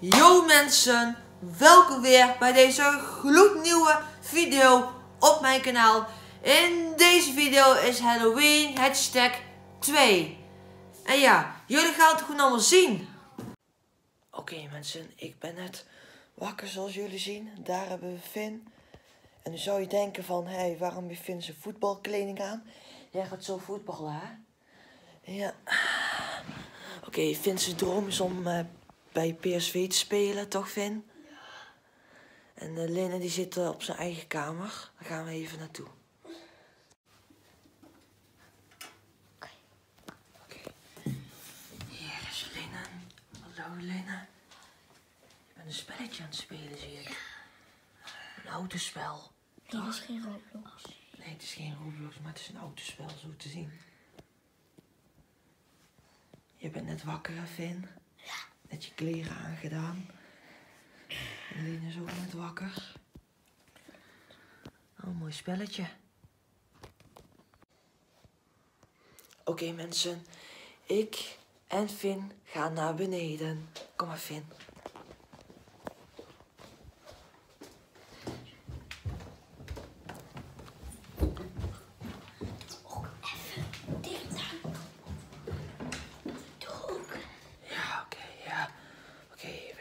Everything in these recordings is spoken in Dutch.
Yo mensen, welkom weer bij deze gloednieuwe video op mijn kanaal. In deze video is Halloween hashtag 2. En ja, jullie gaan het gewoon allemaal zien. Oké mensen, ik ben net wakker zoals jullie zien. Daar hebben we Finn. En nu zou je denken van, hé, hey, waarom heeft Finn zijn voetbalkleding aan? Jij gaat zo voetballen, hè? Ja. Oké, okay, Finn droom is om uh, bij PSV te spelen, toch Finn? Ja. En uh, Lene die zit uh, op zijn eigen kamer. Daar gaan we even naartoe. Oké. Okay. Hier is Lene. Hallo Lene. Je bent een spelletje aan het spelen, zie ik. Een autospel. Nee, dat is geen Roblox. Nee, het is geen Roblox, maar het is een autospel, zo te zien. Je bent net wakker, Finn? Net je kleren aangedaan. En Lien is ook net wakker. Oh, mooi spelletje. Oké mensen, ik en Finn gaan naar beneden. Kom maar Finn.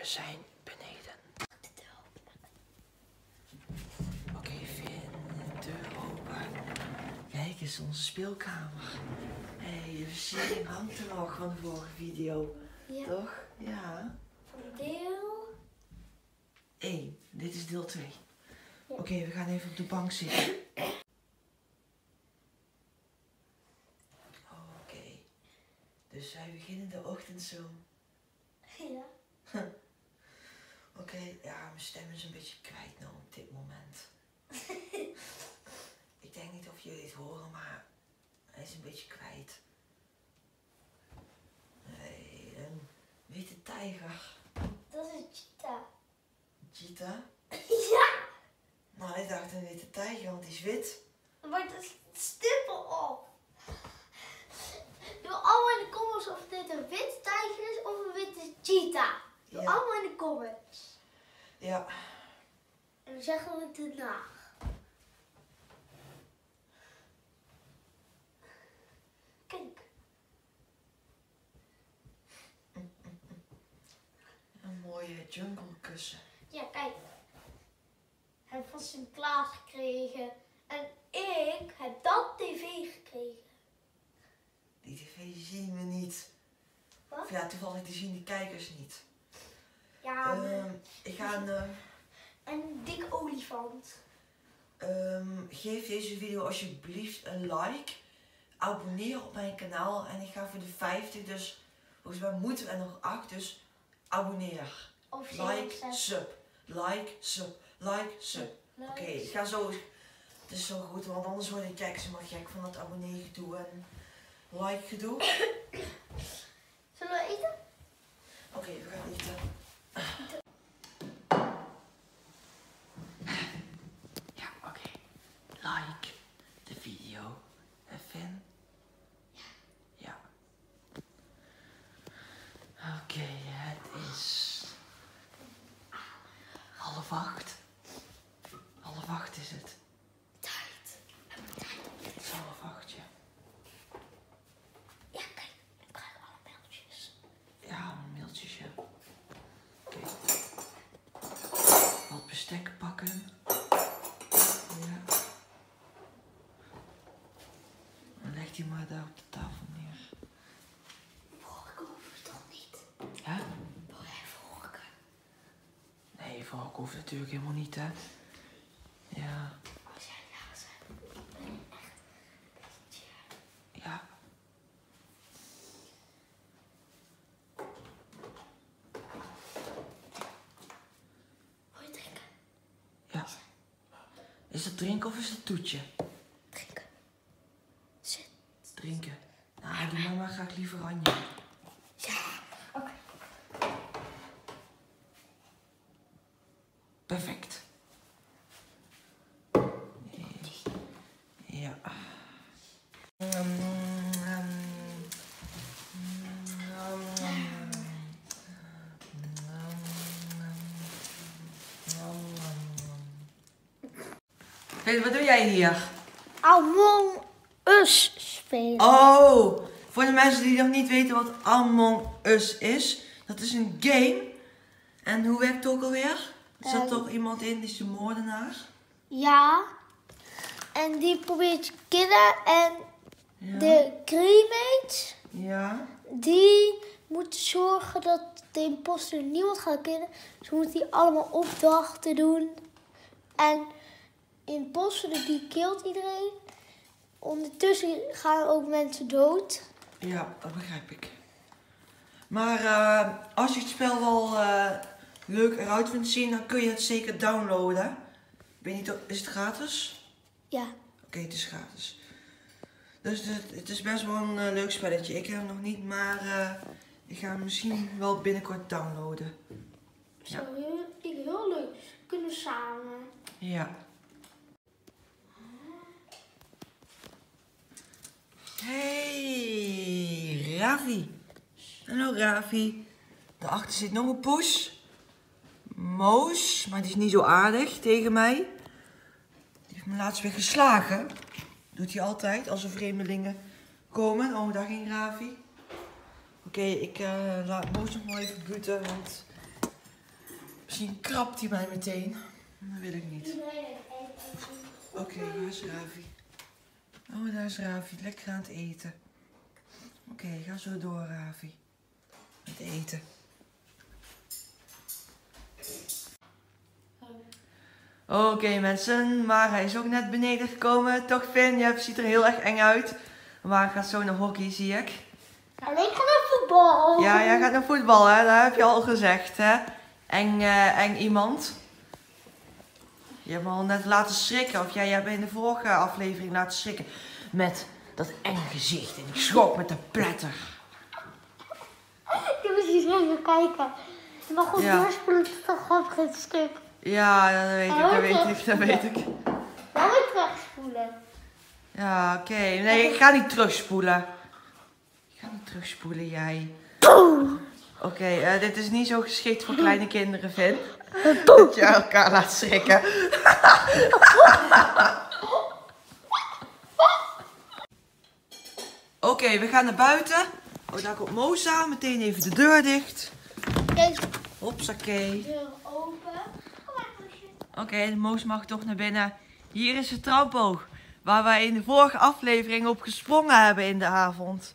zijn beneden. Oké, okay, Finn, de deur open. Kijk eens, onze speelkamer. Hé, hey, de versiering hangt er nog van de vorige video. Ja. Toch? Ja. Deel 1. Dit is deel 2. Ja. Oké, okay, we gaan even op de bank zitten. Oké. Okay. Dus wij beginnen de ochtend zo. Ja. Oké, okay, ja, mijn stem is een beetje kwijt nou op dit moment. ik denk niet of jullie het horen, maar hij is een beetje kwijt. Nee, een witte tijger. Dat is een cheetah. Cheetah? ja! Nou, ik dacht een witte tijger, want die is wit. Maar het is stippel op. Doe allemaal in de comments of dit een witte tijger is of een witte cheetah. Doe ja. allemaal in de comments. Ja. En dan zeggen we het daarna. Kijk. Een mooie jungle kussen. Ja, kijk. Hij heeft van Sinterklaas gekregen. En ik heb dat tv gekregen. Die tv zien we niet. Wat? Of ja, toevallig die zien de kijkers niet. Ja. Uh, ik ga een... Uh, een dik olifant. Um, geef deze video alsjeblieft een like. Abonneer op mijn kanaal. En ik ga voor de 50, dus volgens mij moeten we er nog 8. Dus abonneer. Of like, sub. Like, sub. Like, sub. Oké, okay, ik ga zo... Het is zo goed, want anders worden de kijkers helemaal gek van dat abonnee gedoe en like gedoe. Zullen we eten? Oké, okay, we gaan eten. Ja, oké. Okay. Like de video. Fan? Ja. Ja. Oké, okay, het is half acht. Half acht is het. Tijd. Het is half acht, ja. Ja, kijk. Ik krijg alle mailtjes. Ja, mailtjes, ja. Wat bestek pakken. Ja. Dan legt hij maar daar op de tafel neer. Vorken hoeft toch niet? Hè? Wil jij vorken? Nee, vorken hoeft natuurlijk helemaal niet, hè? Ja. Als jij ja zegt, ben je echt een beetje... Ja. Is dat drinken of is dat toetje? Drinken. Zit. Drinken. Nou, doe mama graag liever Anja. Ja. Oké. Okay. Perfect. Ja. Wat doe jij hier? Among Us spelen. Oh, voor de mensen die nog niet weten wat Among Us is. Dat is een game. En hoe werkt het ook alweer? Er zat Ehm. toch iemand in, die is de moordenaar? Ja. En die probeert te killen. En Ja. de crewmates, Ja. die moeten zorgen dat de imposter niemand gaat killen. Ze moeten die allemaal opdrachten doen. En imposter die killt iedereen. Ondertussen gaan ook mensen dood. Ja, dat begrijp ik. Maar eh, als je het spel wel eh, leuk eruit vindt zien, dan kun je het zeker downloaden. Ik weet niet, of- is het gratis? Ja. Oké, het is gratis. Dus het, het is best wel een eh, leuk spelletje. Ik heb hem nog niet, maar ik ga hem misschien wel binnenkort downloaden. Ja. Zo heel, ik heel leuk. Kunnen we samen. Ja. Hey, Ravi. Hallo Ravi. Daarachter zit nog een poes. Moos, maar die is niet zo aardig tegen mij. Die heeft me laatst weer geslagen. Doet hij altijd als er vreemdelingen komen. Oh, daar ging Ravi. Oké, ik eh, laat Moos nog maar even buiten, want misschien krabt hij mij meteen. Dat wil ik niet. Oké, daar is Ravi. Oh, daar is Ravi. Lekker aan het eten. Oké, ga zo door, Ravi. Met eten. Oké, mensen. Maar hij is ook net beneden gekomen. Toch, Finn? Je ziet er heel erg eng uit. Maar hij gaat zo naar hockey, zie ik. Nou, ik ga naar voetbal. Ja, jij gaat naar voetbal, hè? Dat heb je al gezegd, hè? Eng, eh, eng iemand. Je hebt me al net laten schrikken. Of jij, jij hebt me in de vorige aflevering laten schrikken. Met dat eng gezicht. En ik schrok met de pletter. Ik moet eens even kijken. Je mag gewoon Ja. doorspoelen tot een grappig het stuk. Ja, dat weet ik, dat weet ik, dat weet ik. Dan weer terugspoelen. Ja, oké. Nee, ik ga niet terugspoelen. Ik ga niet terugspoelen, jij. Oké, eh, dit is niet zo geschikt voor kleine kinderen, Vin. Dat je elkaar laat schrikken. Oké, we gaan naar buiten. Oh, daar komt Moza. Meteen even de deur dicht. Hopsakee. deur open. Oké, de Moos mag toch naar binnen. Hier is het trampoog. Waar wij in de vorige aflevering op gesprongen hebben in de avond.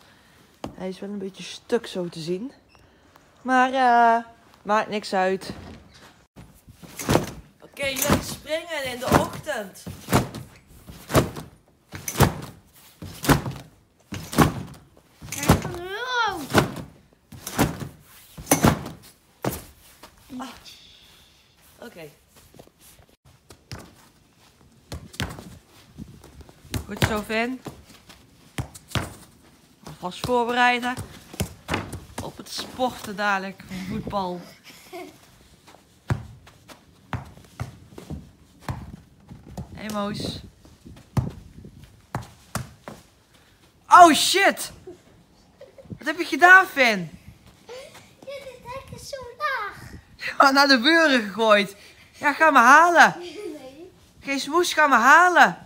Hij is wel een beetje stuk zo te zien. Maar eh maakt niks uit. Oké, jullie springen in de ochtend. Heel Oké. Goed zo, Vin. Alvast voorbereiden op het sporten dadelijk van voetbal. Moos. Oh shit! Wat heb je gedaan, Finn? Dit is hek is zo laag. Ja, naar de buren gegooid. Ja, ga me halen. Nee. Geen smoes, ga me halen.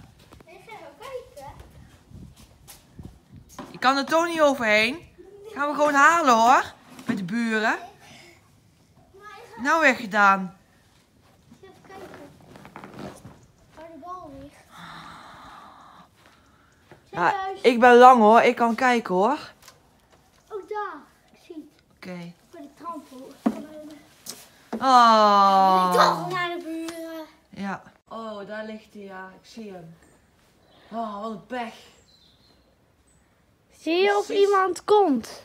Ik ga kijken. Je kan er toch niet overheen. Gaan we gewoon halen hoor. Met de buren. Ik Nou weer gedaan. even kijken. Waar de bal ligt. Ja, Serieus? ik ben lang hoor. Ik kan kijken hoor. Oh, daar. Ik zie het. Oké. Bij de trampo. Ik Oh. dacht naar de buren. Ja. Oh, daar ligt hij ja. Ik zie hem. Oh, wat een pech. Zie je of iemand komt?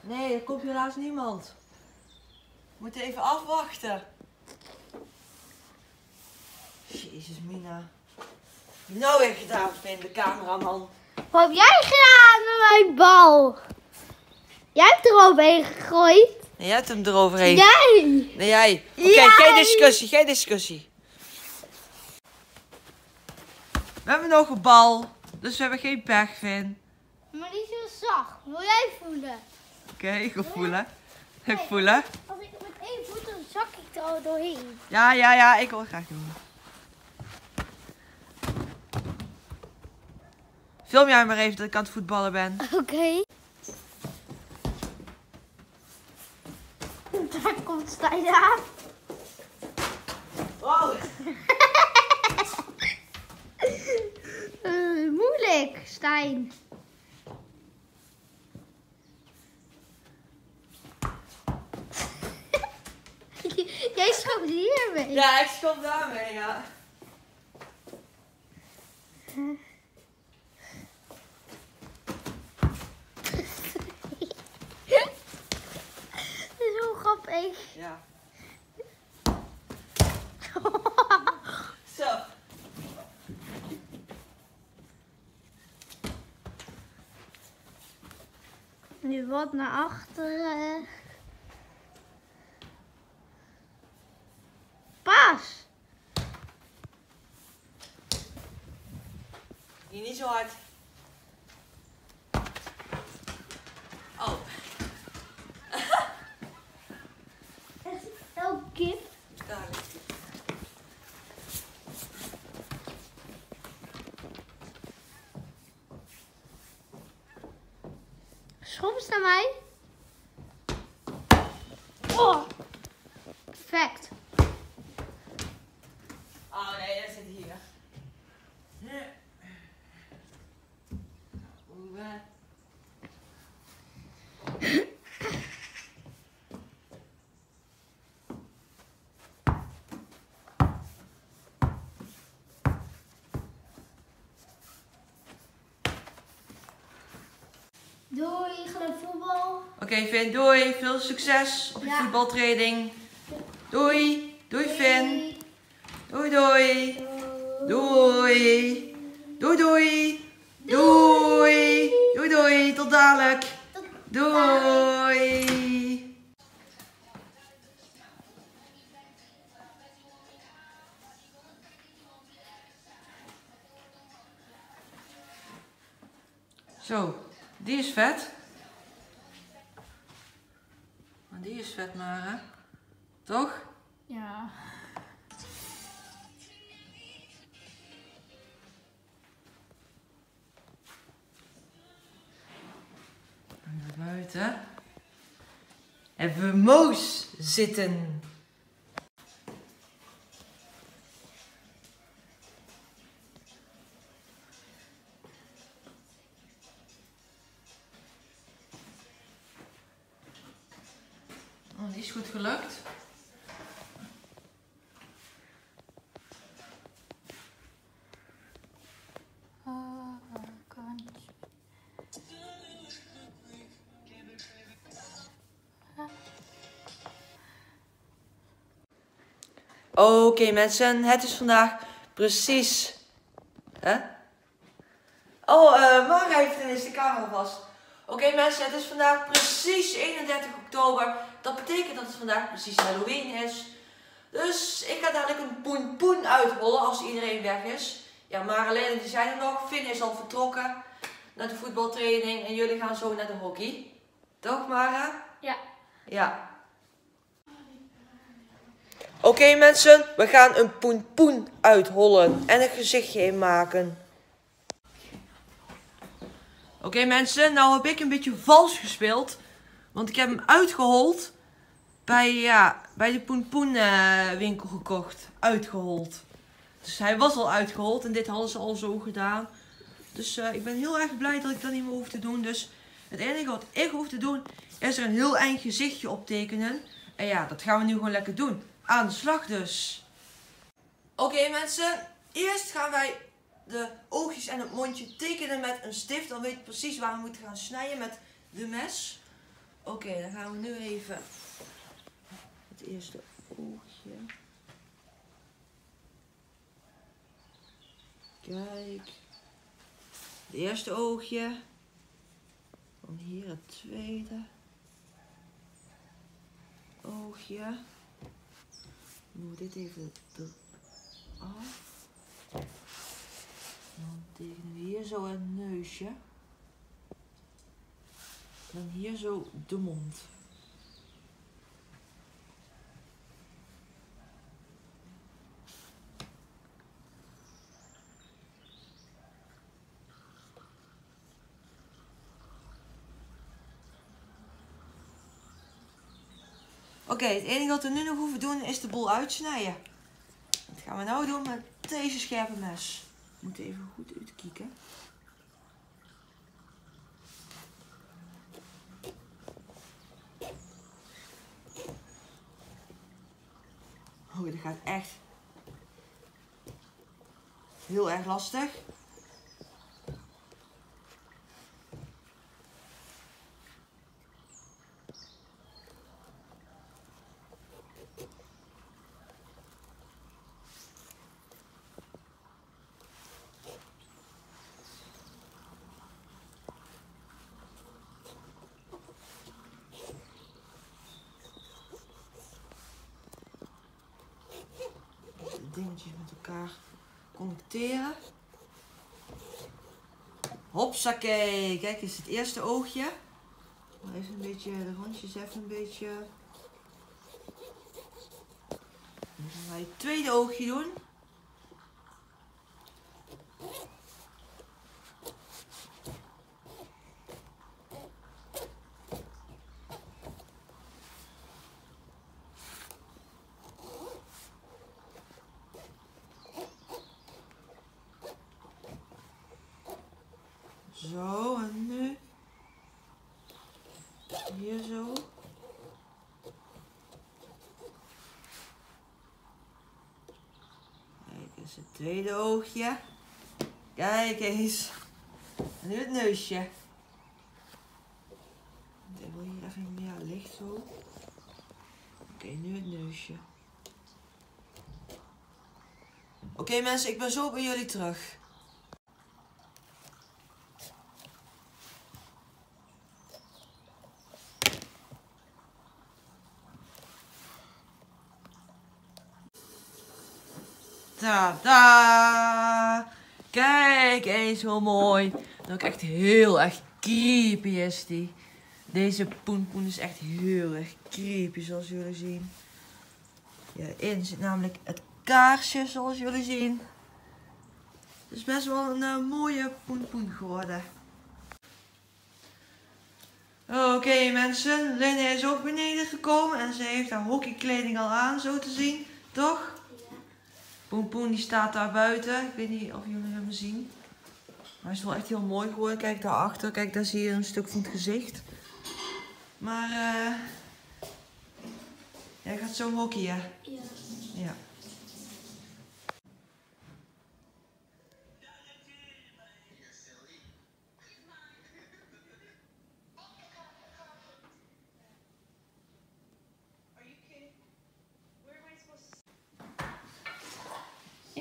Nee, er komt helaas niemand. We moeten even afwachten. Jezus, Mina. Nou weer gedaan, Finn, de cameraman. Wat heb jij gedaan met mijn bal? Jij hebt er overheen gegooid. Nee, jij hebt hem eroverheen. Jij! Nee, jij. Oké, geen discussie, geen discussie. We hebben nog een bal, dus we hebben geen pech, Finn. Maar die is zo zacht. Wil jij voelen? Oké, ik ga voelen. Ik voelen. Als ik met één voet dan zak ik er al doorheen. Ja, ja, ja, ik wil het graag doen. Film jij maar even dat ik aan het voetballen ben. Oké. Daar komt Stijn aan. Oh. Eh, moeilijk, Stijn. Jij schoot hiermee. Ja, ik stop daarmee, ja. Dat zo grappig. Ja. Zo. Nu wat naar achteren. Paas. Hier niet zo hard. Oh. Elk kip. Daar ligt hij. Soms naar mij. Oh. Perfect. Oh nee, dat zit hier. Oeh, eh. Doei, ik ga naar voetbal. Oké Finn, doei. Veel succes op je Ja. voetbaltraining. Doei. Doei Finn. Doei doei. Doei. Doei doei. Doei. Doei doei. Tot dadelijk. Doei. Zo, die is vet. Maar die is vet maar, hè? Toch? Ja. Naar buiten. We Moos zitten. Is goed gelukt. Oké mensen, het is vandaag precies... Hè? Oh, eh Mara heeft ineens de camera vast. Oké mensen, het is vandaag precies 31 oktober. Dat betekent dat het vandaag precies Halloween is. Dus ik ga dadelijk een poen poen uitrollen als iedereen weg is. Ja, Mara en Lena die zijn er nog. Finn is al vertrokken naar de voetbaltraining. En jullie gaan zo naar de hockey. Toch Mara? Ja. Ja. Oké mensen, we gaan een poen poen uithollen en een gezichtje in maken. Oké mensen, nou heb ik een beetje vals gespeeld. Want ik heb hem uitgehold bij, ja, bij de poen poen eh, winkel gekocht. Uitgehold. Dus hij was al uitgehold en dit hadden ze al zo gedaan. Dus eh, ik ben heel erg blij dat ik dat niet meer hoef te doen. Dus het enige wat ik hoef te doen is er een heel eind gezichtje op tekenen. En ja, dat gaan we nu gewoon lekker doen. Aan de slag dus. Oké mensen, eerst gaan wij de oogjes en het mondje tekenen met een stift. Dan weet je precies waar we moeten gaan snijden met de mes. Oké, dan gaan we nu even het eerste oogje. Kijk. Het eerste oogje. Dan hier het tweede oogje. Dan moet dit even eraf. Dan tekenen we hier zo een neusje. En hier zo de mond. Oké, het enige wat we nu nog hoeven doen is de bol uitsnijden. Dat gaan we nou doen met deze scherpe mes. Ik moet even goed uitkijken. Oh, dit gaat echt heel erg lastig. dingetjes met elkaar connecteren. Hopsakee, kijk is het eerste oogje. Even een beetje de randjes even een beetje. Dan gaan wij het tweede oogje doen. Zo, en nu hier zo. Kijk eens het tweede oogje. Kijk eens. En nu het neusje. Ik wil hier even meer licht zo. Oké, nu het neusje. Oké mensen, ik ben zo bij jullie terug. Tada! Kijk eens hoe mooi. En ook echt heel erg creepy is die. Deze poenpoen is echt heel erg creepy zoals jullie zien. Hierin zit namelijk het kaarsje zoals jullie zien. Het is best wel een uh, mooie poenpoen geworden. Oké mensen, Lene is ook beneden gekomen en ze heeft haar hockeykleding al aan zo te zien, toch? Poen Poen die staat daar buiten. Ik weet niet of jullie hem zien. Maar hij is wel echt heel mooi geworden. Kijk daarachter. Kijk, daar zie je een stuk van het gezicht. Maar uh, jij gaat zo hockeyen. Ja. Ja.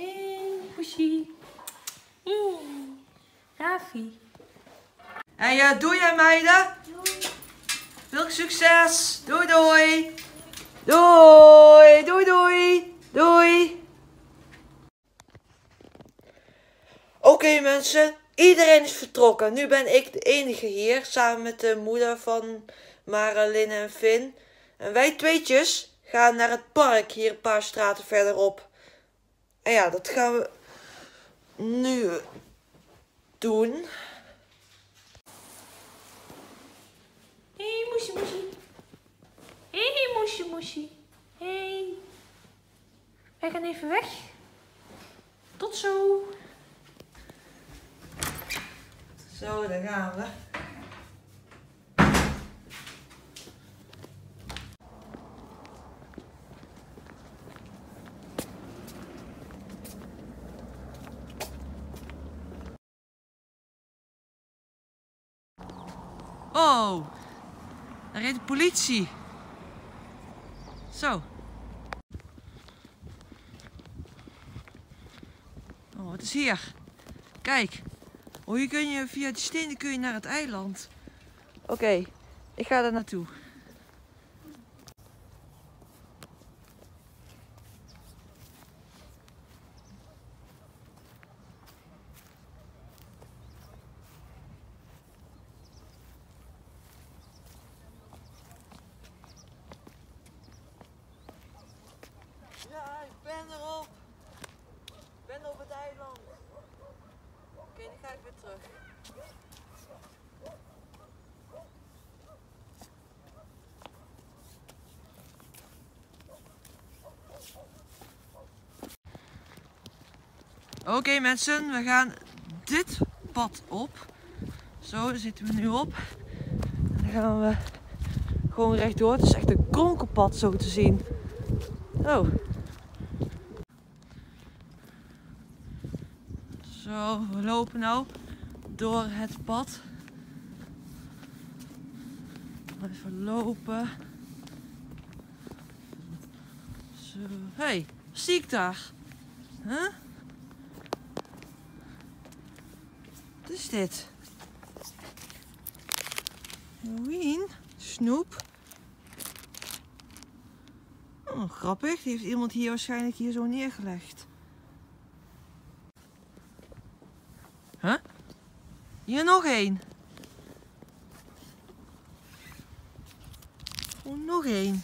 Hey, Poesie. Hey, Rafi. En ja, doei hè meiden. Veel succes. Doei doei. Doei. Doei doei. Doei. Oké mensen, iedereen is vertrokken. Nu ben ik de enige hier, samen met de moeder van Marilyn en Finn. En wij tweetjes gaan naar het park hier een paar straten verderop. En ja, dat gaan we nu doen. Hey, Moesie Moesie. Hey, Moesie Moesie. Hey. Wij gaan even weg. Tot zo. Zo, daar gaan we. Oh, daar reed de politie. Zo. Oh, wat is hier? Kijk. Oh, hier kun je via de stenen kun je naar het eiland. Oké, ik ga daar naartoe. Ja, ik ben erop. Ik ben op het eiland. Oké, dan ga ik weer terug. Oké mensen, we gaan dit pad op. Zo, zitten we nu op. En dan gaan we gewoon rechtdoor. Het is echt een kronkelpad zo te zien. Oh. Zo, we lopen nou door het pad. Even lopen. Zo. Hé, hey, zie daar? Wat is dit? Halloween? Snoep? Oh, grappig. Die heeft iemand hier waarschijnlijk hier zo neergelegd. Huh? Hier nog één. Oh, nog één.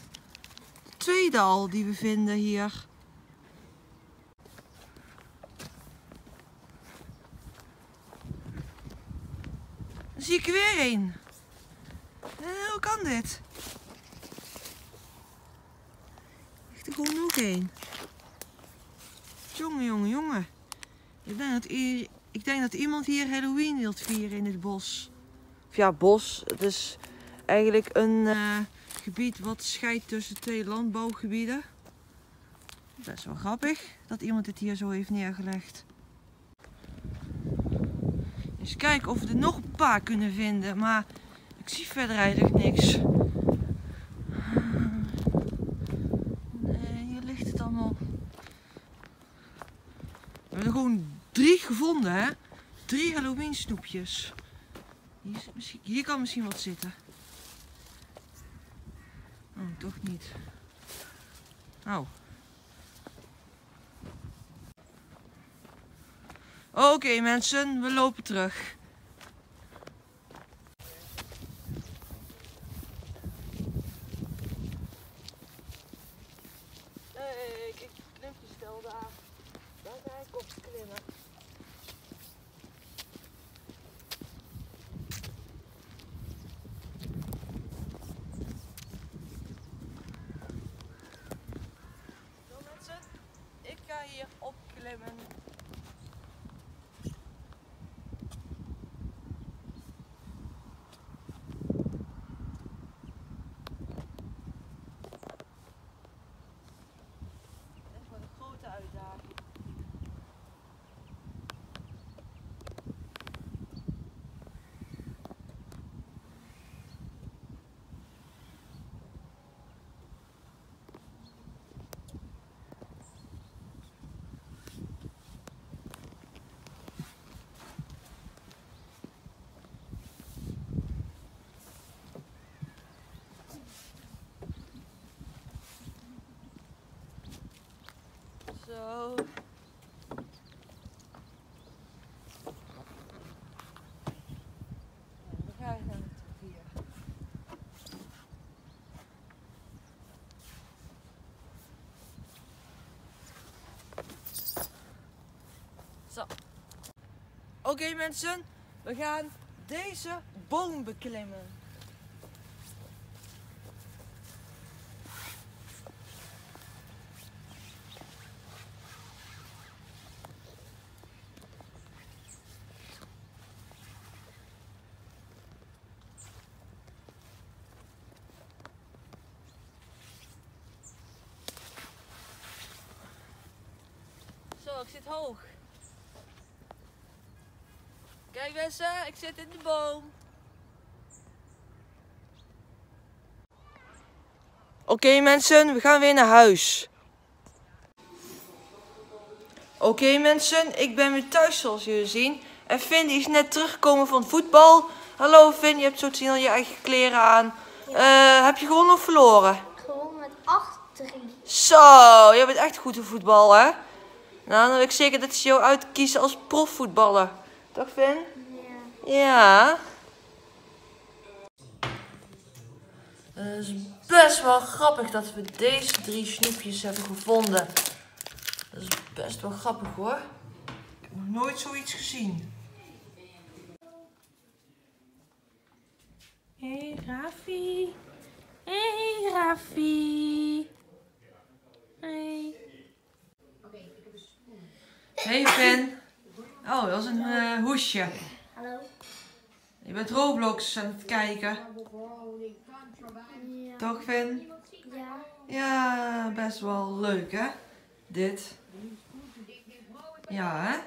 De tweede al die we vinden hier. Zie ik er weer één. Eh, hoe kan dit? Ligt er gewoon nog één. Jongen, jongen, jongen. Ik denk, dat ik denk dat iemand hier Halloween wilt vieren in het bos. Of ja, bos. Het is eigenlijk een eh, gebied wat scheidt tussen twee landbouwgebieden. Best wel grappig dat iemand dit hier zo heeft neergelegd. Eens kijken of we er nog een paar kunnen vinden, maar ik zie verder eigenlijk niks. Nee, hier ligt het allemaal. We hebben er gewoon drie gevonden, hè? Drie Halloween snoepjes. Hier, hier kan misschien wat zitten. Oh, toch niet. Oh. Oké mensen, we lopen terug. Hey, kijk, klimpje stel daar. Daar ga ik op klimmen. Zo mensen, ik ga hier opklimmen. Echt wel een grote uitdaging. Zo. En dan ga ik naar het hier. Zo. Oké mensen, we gaan deze boom beklimmen. Zo, ik zit hoog. Kijk mensen, ik zit in de boom. Oké mensen, we gaan weer naar huis. Oké mensen, ik ben weer thuis zoals jullie zien. En Finn is net teruggekomen van voetbal. Hallo Finn, je hebt zo te zien al je eigen kleren aan. Eh, heb je gewonnen of verloren? Gewoon met 8-3. Zo, jij bent echt goed in voetbal, hè? Nou, dan wil ik zeker dat ze jou uitkiezen als profvoetballer. Toch, Finn? Ja. Ja. Het is best wel grappig dat we deze drie snoepjes hebben gevonden. Dat is best wel grappig, hoor. Ik heb nog nooit zoiets gezien. Hé, hey, Rafi. Hé, hey, Rafi. Hey. Hey, Finn. Oh, dat is een eh, hoesje. Hallo? Je bent Roblox aan het kijken. Ja. Toch, Vin? Ja. Ja, best wel leuk, hè? Dit. Ja, hè?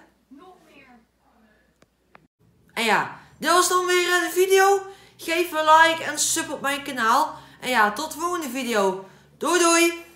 En ja, dit was dan weer eh, de video. Geef een like en sub op mijn kanaal. En ja, tot de volgende video. Doei doei!